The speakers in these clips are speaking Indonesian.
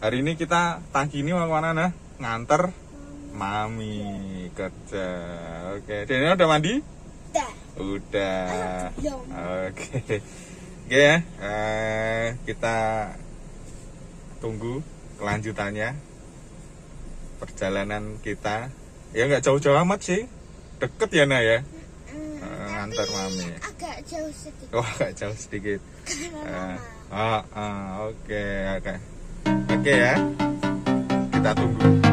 hari ini kita pagi ini mau ke mana nah? Nganter mami kerja. Oke, Daniel udah mandi? Dah. Udah. Belum. Oke. Oke ya, eh, kita tunggu kelanjutannya perjalanan kita. Ya nggak jauh-jauh amat sih, deket ya Nah ya. Mm, Eh, ngantar mami. agak jauh sedikit Wah, agak jauh sedikit. Eh, lama. ah, ah, oke, oke. Oke ya. Kita tunggu.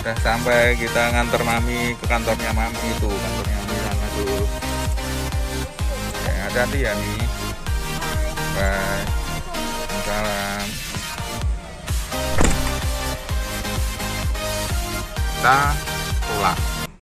Udah sampai kita nganter mami ke kantornya mami itu, kantornya mami sana tuh. Ya, hati-hati ya nih. Bye. Salam. Kita pulang.